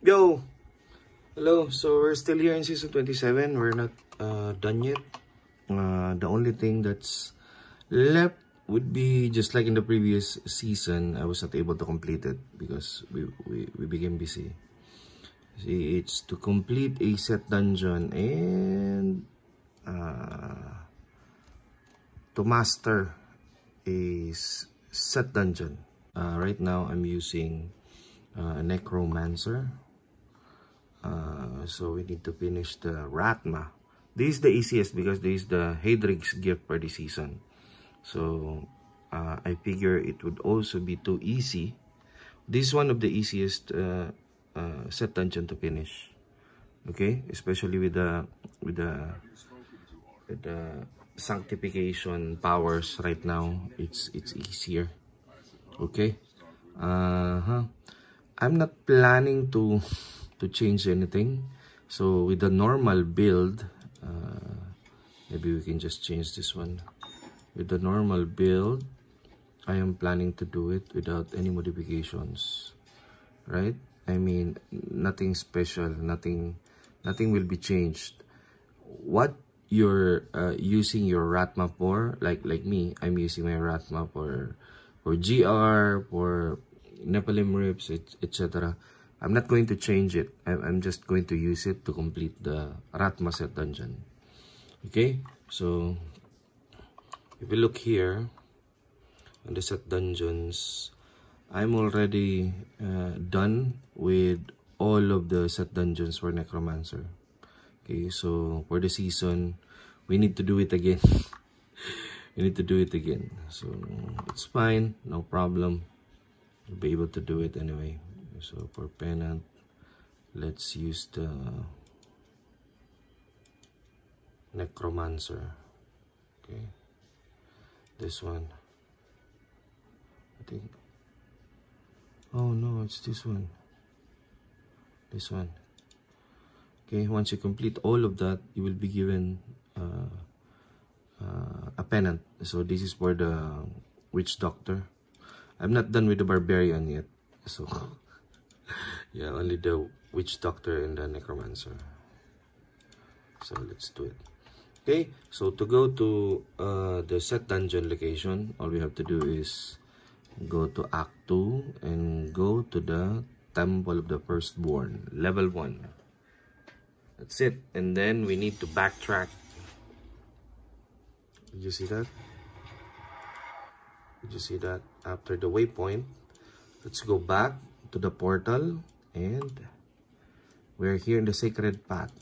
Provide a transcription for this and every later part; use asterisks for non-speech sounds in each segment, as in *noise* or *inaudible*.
Yo! Hello, so we're still here in season 27. We're not uh, done yet. Uh, the only thing that's left would be just like in the previous season, I was not able to complete it because we, we, we became busy. See, it's to complete a set dungeon and uh, to master a set dungeon. Uh, right now, I'm using uh, a necromancer uh, so we need to finish the Rathma. This is the easiest because this is the Haedrig's gift for the season. So uh, I figure it would also be too easy. This is one of the easiest uh, uh, set dungeon to finish. Okay, especially with the with the with the sanctification powers right now. It's it's easier. Okay. Uh huh. I'm not planning to *laughs* to change anything. So with the normal build, uh, maybe we can just change this one. With the normal build, I am planning to do it without any modifications, right? I mean, nothing special, nothing, nothing will be changed. What you're uh, using your Rathma for, like like me, I'm using my Rathma for for GR, for Nephalem Rifts, etc. I'm not going to change it. I'm just going to use it to complete the Rathma set dungeon. Okay, so if you look here on the set dungeons, I'm already uh, done with all of the set dungeons for Necromancer. Okay, so for the season, we need to do it again. *laughs* we need to do it again. So it's fine, no problem. You'll be able to do it anyway so for pennant let's use the necromancer. Okay. This one. I think. Oh no it's this one. This one. Okay once you complete all of that you will be given uh, uh, a pennant. So this is for the witch doctor. I'm not done with the barbarian yet. So *laughs* *laughs* yeah, only the witch doctor and the necromancer. So let's do it. Okay, so to go to uh, the set dungeon location, all we have to do is go to Act 2 and go to the Temple of the Firstborn, level 1. That's it. And then we need to backtrack. Did you see that? Did you see that? After the waypoint, let's go back to the portal and we're here in the sacred path.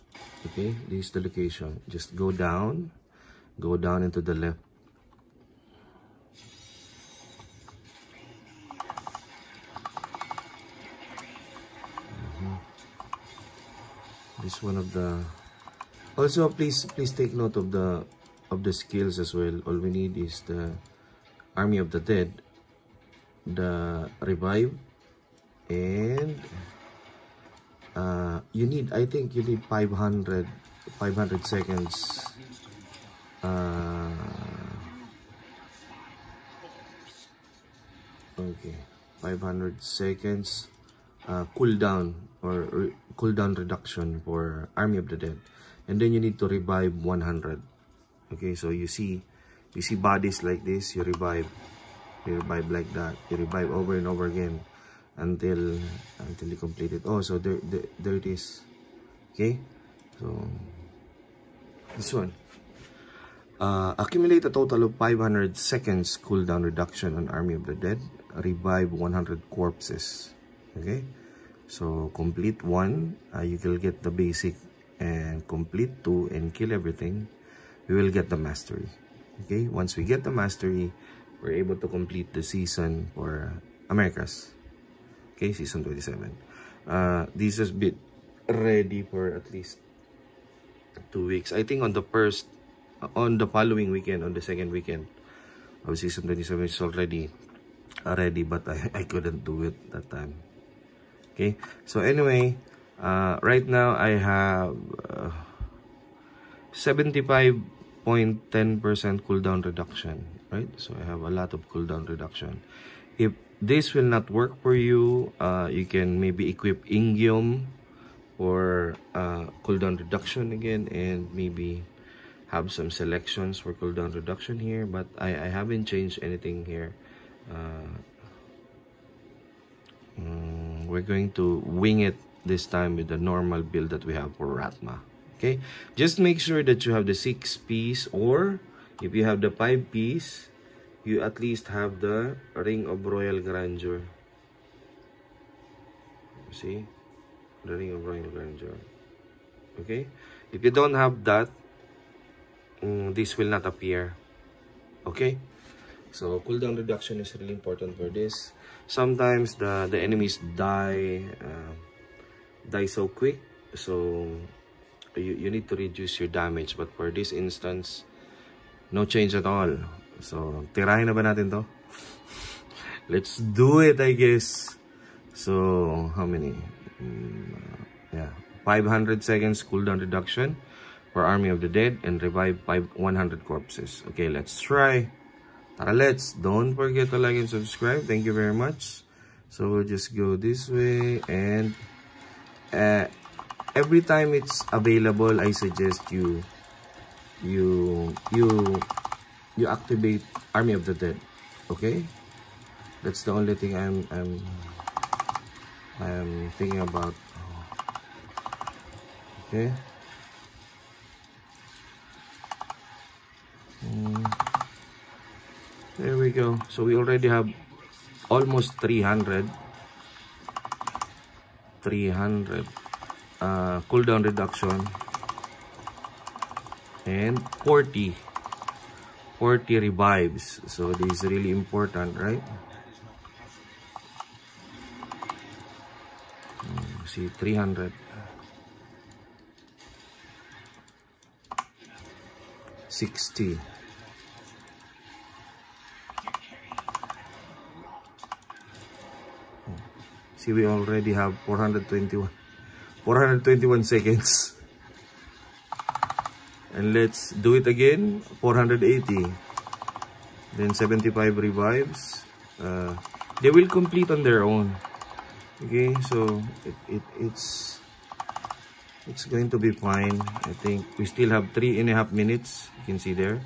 Okay this is the location. Just go down go down into the left. Mm-hmm. this one of the also please please take note of the of the skills as well. All we need is the army of the dead the revive and uh, you need I think you need 500 500 seconds uh, okay 500 seconds uh, cooldown or cooldown reduction for Army of the Dead. And then you need to revive 100 okay so you see you see bodies like this you revive you revive like that you revive over and over again until until you complete it. Oh so there, there there it is. Okay? So this one. Uh, accumulate a total of 500 seconds cooldown reduction on army of the dead. Revive 100 corpses. Okay? So complete one. Uh, you will get the basic and complete two and kill everything. We will get the mastery. Okay? Once we get the mastery we're able to complete the season for americas Okay, season 27. Uh, this has been ready for at least two weeks. I think on the first, on the following weekend, on the second weekend of season 27, is already ready, but I, *laughs* I couldn't do it that time. Okay, so anyway, uh, right now I have 75.10% uh, cooldown reduction, right? So I have a lot of cooldown reduction. If this will not work for you, uh, you can maybe equip Ingeom or uh, cooldown reduction again and maybe have some selections for cooldown reduction here but I, I haven't changed anything here. Uh, um, we're going to wing it this time with the normal build that we have for Rathma okay? Just make sure that you have the six piece or if you have the five piece you at least have the ring of royal grandeur. See? The ring of royal grandeur. Okay? If you don't have that um, this will not appear. Okay? So cooldown reduction is really important for this. Sometimes the the enemies die uh, die so quick. So you, you need to reduce your damage. But for this instance no change at all so tirahin na ba natin to let's do it i guess so how many um, yeah 500 seconds cooldown reduction for Army of the Dead and revive 100 corpses. Okay, let's try. Tara, let's. Don't forget to like and subscribe. Thank you very much. So we'll just go this way and uh, every time it's available, I suggest you you you you activate Army of the Dead. Okay, that's the only thing I'm I'm I'm thinking about. Okay. Mm. there we go so we already have almost 300 300 uh, cooldown reduction and 40 40 revives. So this is really important right? Mm, see 300 60 see we already have 421 421 seconds and let's do it again. 480 then 75 revives. Uh, they will complete on their own. Okay so it, it it's it's going to be fine i think. We still have three and a half minutes. You can see there.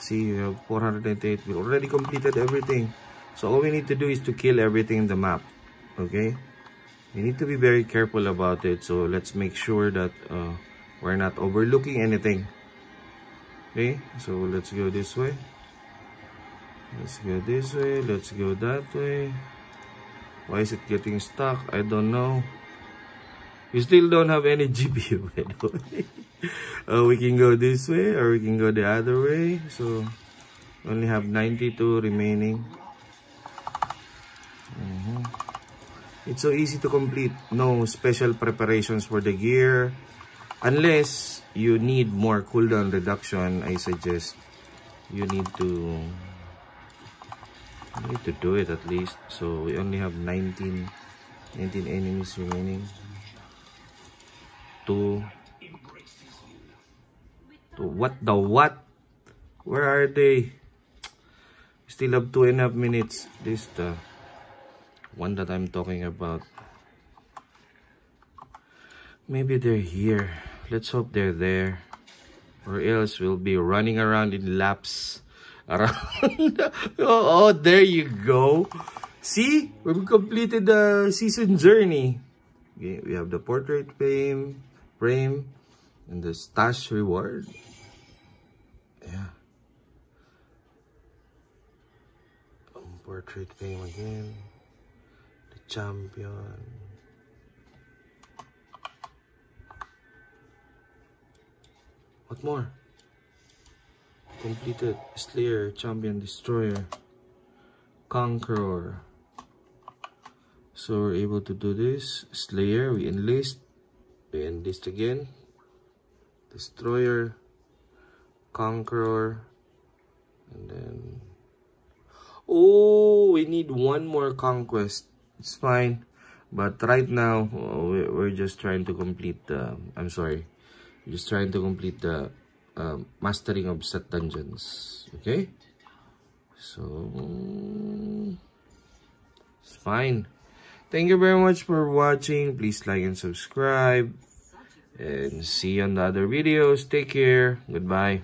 See we have 498 we already completed everything. So all we need to do is to kill everything in the map. Okay? We need to be very careful about it. So let's make sure that uh, we're not overlooking anything. Okay so let's go this way. Let's go this way. Let's go that way. Why is it getting stuck? I don't know. We still don't have any *laughs* GPU *laughs* uh, we can go this way or we can go the other way. So only have 92 remaining. Mm -hmm. it's so easy to complete. No special preparations for the gear unless you need more cooldown reduction I suggest you need to you need to do it at least. So we only have 19 19 enemies remaining. To to what the what? Where are they? Still have two and a half minutes. This the one that i'm talking about. Maybe they're here let's hope they're there or else we'll be running around in laps around *laughs* oh, oh there you go see we've completed the season journey okay, we have the portrait fame frame and the stash reward. Yeah. Portrait frame again. The champion. What more? Completed Slayer, Champion, Destroyer, Conqueror. So we're able to do this. Slayer, we enlist and this again destroyer conqueror and then oh we need one more conquest it's fine but right now oh, we're just trying to complete the i'm sorry just trying to complete the uh, mastering of set dungeons okay so it's fine. Thank you very much for watching. Please like and subscribe. And see you on the other videos. Take care. Goodbye.